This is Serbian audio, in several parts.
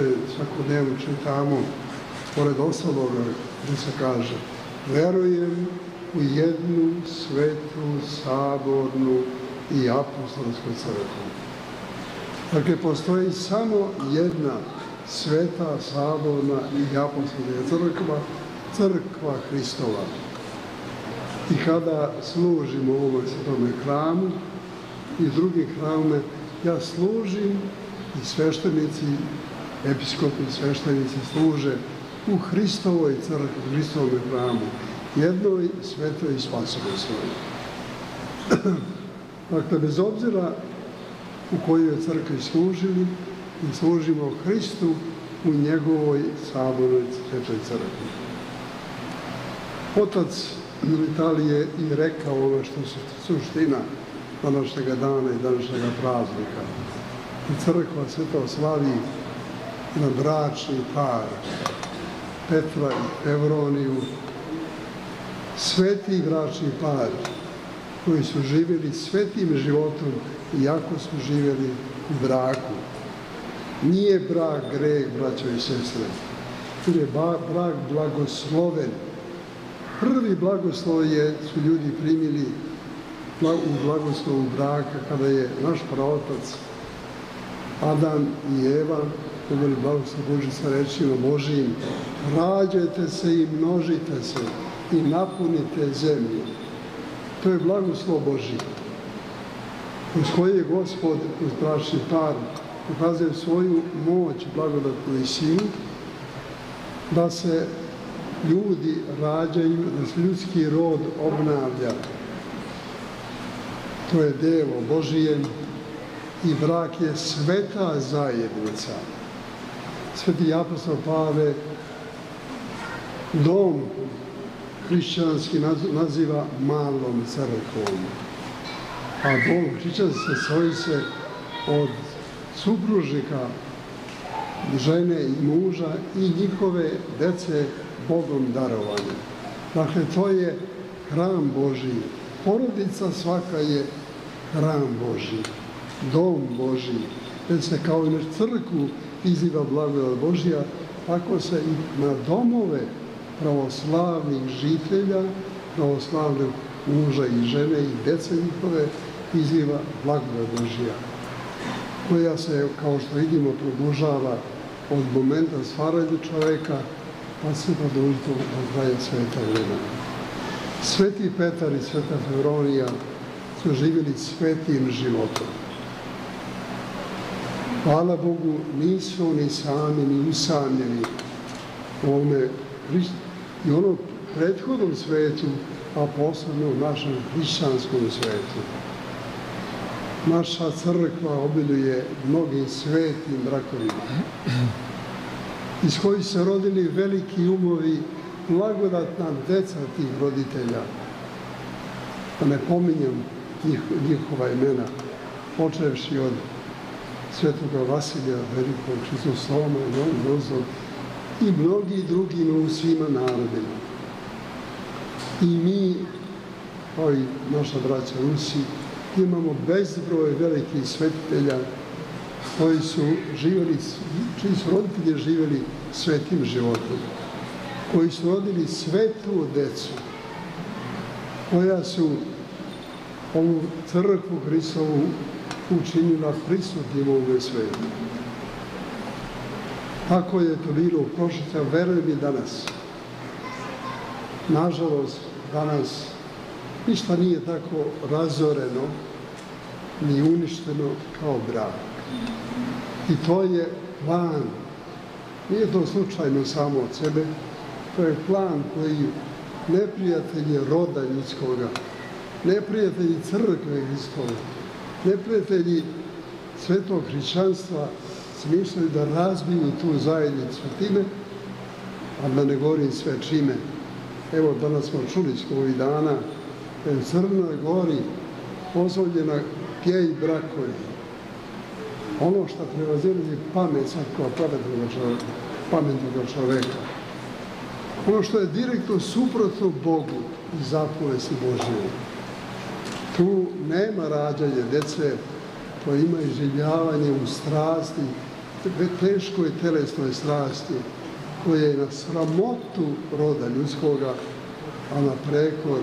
Sestre, svakodnevno čitamo, pored ostaloga, gdje se kaže, verujem u jednu svetu, sabornu i apostolsku crkvu. Dakle, postoji samo jedna sveta, saborna i apostolska crkva, crkva Hristova. I kada služimo u ovoj svetome hramu i drugim hramome, ja služim i sveštenici, episkopi i sveštenici služe u Hristovoj crkvi, u Hristovom hramu, jednoj svetoj i spasovoj svojoj. dakle, bez obzira u kojoj crkvi služili, mi služimo Hristu u njegovoj sabornoj svetoj crkvi. Otac Italije i rekao ono što su suština današnjeg dana i današnjeg praznika. I crkva se to slavi na bračni par Petra i Evroniju, sveti bračni par koji su živjeli svetim životom iako su živjeli u braku. Nije brak greh, braćo i sestre, jer je brak blagosloven. Prvi blagoslov je, su ljudi primili u blagoslovu braka kada je naš praotac Adam i Eva blagoslov Boži sa rečima Božijim rađajte se i množite se i napunite zemlju. To je blagoslov Boži. Uz koji je Gospod, uz bračni par, pokazuje svoju moć, blagodatnu i silu, da se ljudi rađaju, da se ljudski rod obnavlja. To je delo Božije i brak je sveta zajednica. Sveti apostol Pave dom hrišćanski naziva malom crkvom. A dom hrišćanski se svoji se od supružnika žene i muža i njihove dece Bogom darovane. Dakle, to je hram Božiji. Porodica svaka je hram Božiji, dom Božiji. Već se kao i na crkvu iziva blagodat Božija, tako se i na domove pravoslavnih žitelja, pravoslavnog muža i žene i dece njihove iziva blagodat Božija, koja se, kao što vidimo, produžava od momenta stvaranja čoveka, pa se produži do kraja sveta vremena. Sveti Petar i Sveta Fevronija su živjeli svetim životom. Hvala Bogu, nisu oni sami ni usamljeni u ovome i onom prethodnom svetu, a posebno u našem hrišćanskom svetu. Naša crkva obiluje mnogim svetim brakovima, iz kojih se rodili veliki umovi, blagodatna deca tih roditelja. Da ne pominjem njihova imena, počevši od svetoga Vasilja, velikog čistosloma, Jozog i mnogi drugi u svima narodima. I mi, kao i naša braća Rusi, imamo bezbroj velikih svetitelja koji su živjeli, čiji su roditelji živjeli svetim životom, koji su rodili svetu decu, koja su ovu crkvu Hristovu učinila prisutnim u ovoj svetu. Tako je to bilo u prošlosti, a verujem i danas. Nažalost, danas ništa nije tako razoreno ni uništeno kao brak. I to je plan. Nije to slučajno samo od sebe, to je plan koji neprijatelji roda ljudskoga, neprijatelji crkve Hristove, neprijatelji svetog hrišćanstva smišljaju da razbiju tu zajednicu time, a da ne govorim sve čime. Evo, danas smo čuli ovih dana, da u Crnoj gori pozvoljena gej brakovi. Ono što prevazilazi pamet svakog pametnog čoveka. Ono što je direktno suprotno Bogu i zapovesti Božije. Tu nema rađanja dece koje imaju življavanje u strasti te- teškoj telesnoj strasti koja je na sramotu roda ljudskoga, a na prekor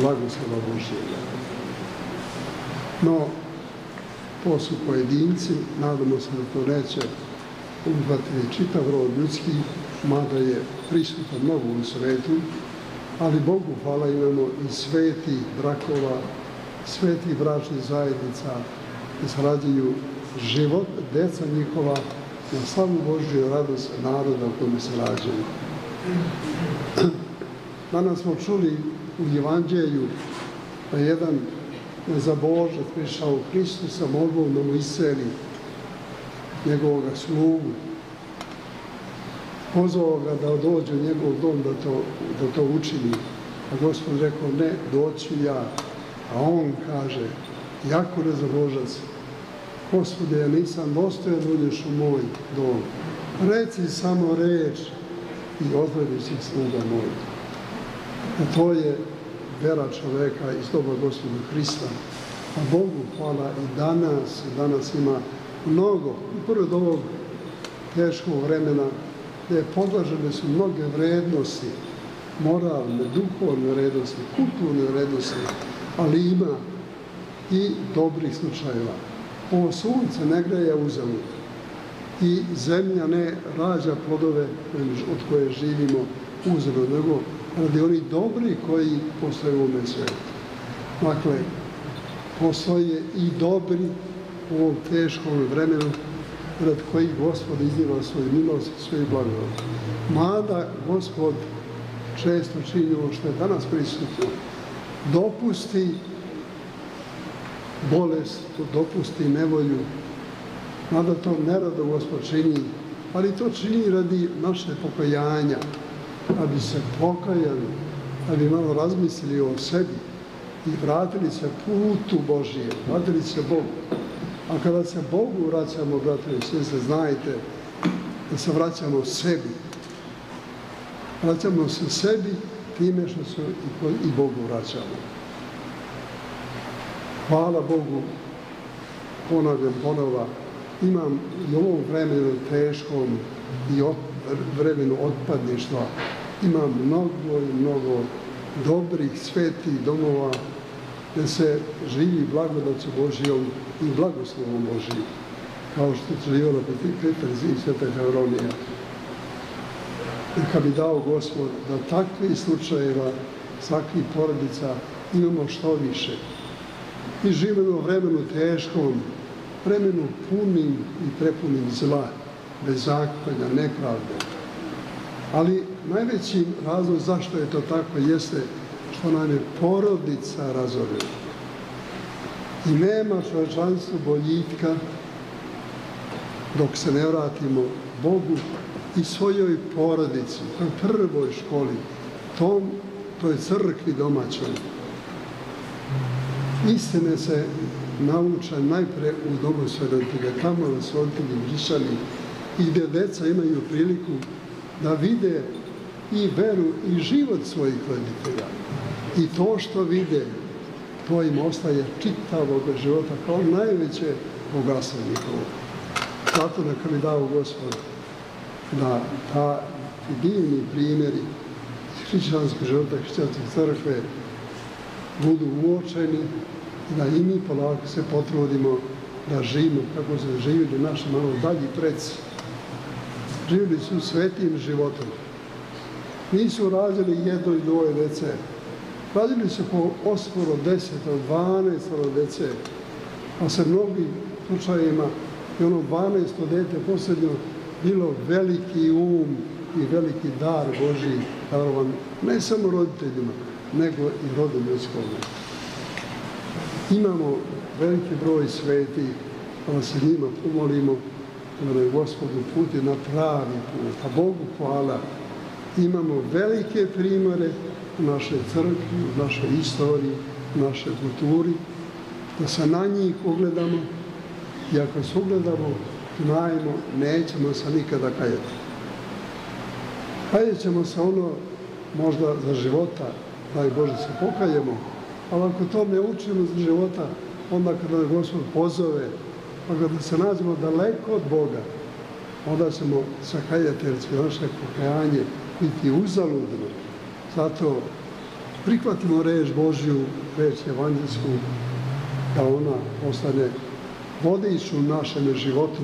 blagoslova Božjega. No, to su pojedinci, nadamo se da to neće uhvatiti čitav rod ljudski, mada je prisutan mnogo u svetu, ali Bogu hvala imamo i sveti brakova, sveti bračnih zajednica, da se rađaju život, deca njihova, na slavu Božju i radost naroda u kome se rađaju. Danas smo čuli u Evanđelju da je jedan nezabožac prišao u Hristusa molbom da mu isceli njegovog slugu. Pozvao ga da dođe u njegov dom da to, da to učini. A gospod rekao, ne, doću ja. A on kaže, jako nezabožac, gospode, ja nisam dostojan da uđeš u moj dom. Reci samo reč i ozdravit će sluga moj. A to je vera čoveka iz doba gospoda Hrista. A Bogu hvala i danas, danas ima mnogo, i pored ovog teškog vremena, gde poglažene su mnoge vrednosti, moralne, duhovne vrednosti, kulturne vrednosti, ali ima i dobrih slučajeva. Ovo sunce ne greje uzalud i zemlja ne rađa plodove od koje živimo uzalud, nego radi onih dobri koji postoje u ovome svijetu. Dakle, postoje i dobri u ovom teškom vremenu rad kojih Gospod iznima svoju milost svoju blagodat. Mada Gospod često čini ovo što je danas prisutno, dopusti bolest, dopusti nevolju, mada to nerado Gospod čini, ali to čini radi naše pokajanja, da bi se pokajali, da bi malo razmislili o sebi i vratili se putu Božije, vratili se Bogu. A kada se Bogu vraćamo, brate i sestre, znajte da se vraćamo sebi. Vraćamo se sebi time što se i, Bogu vraćamo. Hvala Bogu, ponavljam ponova, imam i ovom vremenu teškom i vremenu otpadništva, ima mnogo i mnogo dobrih, svetih domova gde se živi blagodaću Božijom i blagoslovom Božijom, kao što je živjela i Sveta Hevronija. Neka bi dao Gospod da takvih slučajeva, svakih porodica imamo što više. Mi živimo u vremenu teškom, vremenu punim i prepunim zla, bezakonja, nepravde. Ali najveći razlog zašto je to tako jeste što nam je porodica razorena. I nema čovečanstvu boljitka dok se ne vratimo Bogu i svojoj porodici, toj prvoj školi, tom, toj crkvi domaćoj. Istine se nauča najpre u domu roditelja, tamo su roditelji vrišani i gde deca imaju priliku da vide i veru i život svojih roditelja. I to što vide, to im ostaje čitavog života kao najveće bogatstvo njihovo. Zato neka mi dao Gospod da ta divni primjeri hrišćanskog života, hrišćanske crkve budu uočeni i da i mi polako se potrudimo da živimo kako se živili naši malo dalji preci. Živili su svetim životom. Nisu rađali jedno i dvoje dece. Rađili su po osmoro, deseto, dvanestoro dece. Pa se mnogi slučajima i ono 12. dete posljednjo bilo veliki um i veliki dar Boži darovan ne samo roditeljima, nego i rodom ljudskom. Imamo veliki broj sveti, pa se njima pomolimo, da je Gospodu puti na pravi put. A Bogu hvala, imamo velike primere u našoj crkvi, u našoj istoriji, u našoj kulturi, da se na njih ugledamo i ako se ugledamo, znajmo, nećemo se nikada kajati. Kajet ćemo se ono možda za života, daj Bože se pokajemo, ali ako to ne učimo za života, onda kada Gospod pozove pa kada se nađemo daleko od Boga, onda ćemo sa hajateljski naše pokajanje biti uzaludno. Zato prihvatimo reč Božju, reč evanđelsku, da ona ostane vodič u našem životu,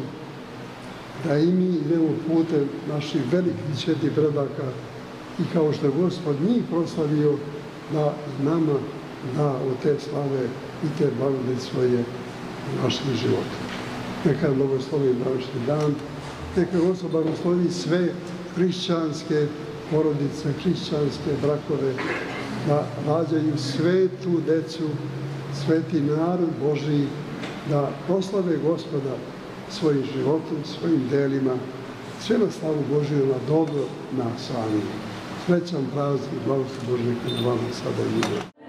da i mi idemo putem naših velikih svjetih predaka i kao što je Gospod njih proslavio, da nama da od te slave i te blagodati svoje u našem životu. Neka blagoslovi današnji dan, neka Gospod blagoslovi sve hrišćanske porodice, hrišćanske brakove, da rađaju svetu decu, sveti narod Božiji, da proslave Gospoda svojim životom, svojim delima, sve na slavu Božiju, na dobro nas sami. Srećan praznik, blagoslov Božnika na vama sada i.